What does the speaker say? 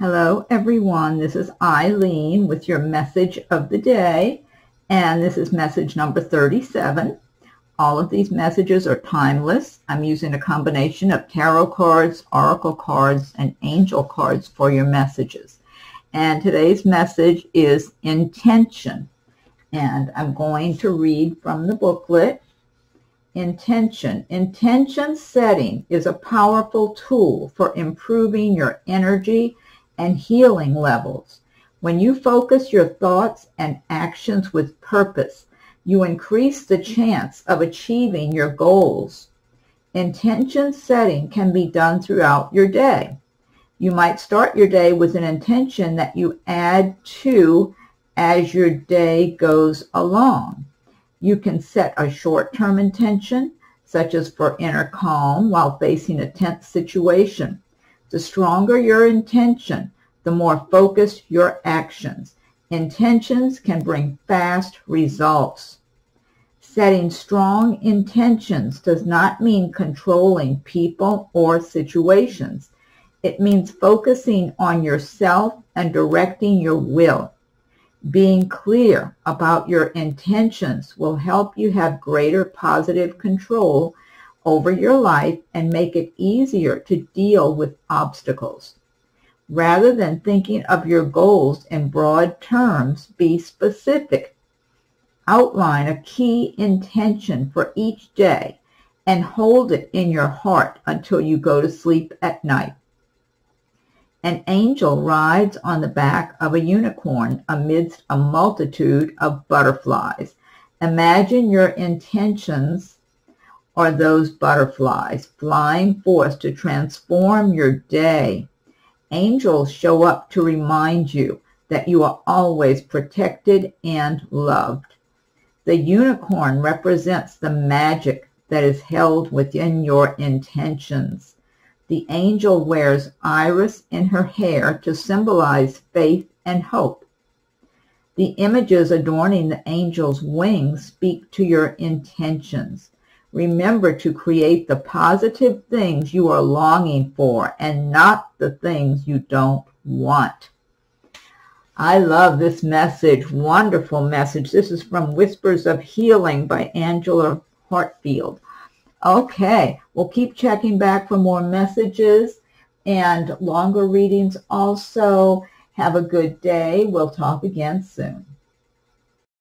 Hello, everyone. This is Eileen with your message of the day, and this is message number 37. All of these messages are timeless. I'm using a combination of tarot cards, oracle cards, and angel cards for your messages. And today's message is intention. And I'm going to read from the booklet. Intention. Intention setting is a powerful tool for improving your energy and healing levels. When you focus your thoughts and actions with purpose, you increase the chance of achieving your goals. Intention setting can be done throughout your day. You might start your day with an intention that you add to as your day goes along. You can set a short-term intention, such as for inner calm while facing a tense situation. The stronger your intention, the more focused your actions. Intentions can bring fast results. Setting strong intentions does not mean controlling people or situations. It means focusing on yourself and directing your will. Being clear about your intentions will help you have greater positive control over your life and make it easier to deal with obstacles. Rather than thinking of your goals in broad terms, be specific. Outline a key intention for each day and hold it in your heart until you go to sleep at night. An angel rides on the back of a unicorn amidst a multitude of butterflies. Imagine your intentions are those butterflies flying forth to transform your day Angels show up to remind you that you are always protected and loved. The unicorn represents the magic that is held within your intentions. The angel wears iris in her hair to symbolize faith and hope. The images adorning the angel's wings speak to your intentions. Remember to create the positive things you are longing for and not the things you don't want. I love this message. Wonderful message. This is from Whispers of Healing by Angela Hartfield. Okay, we'll keep checking back for more messages and longer readings also. Have a good day. We'll talk again soon.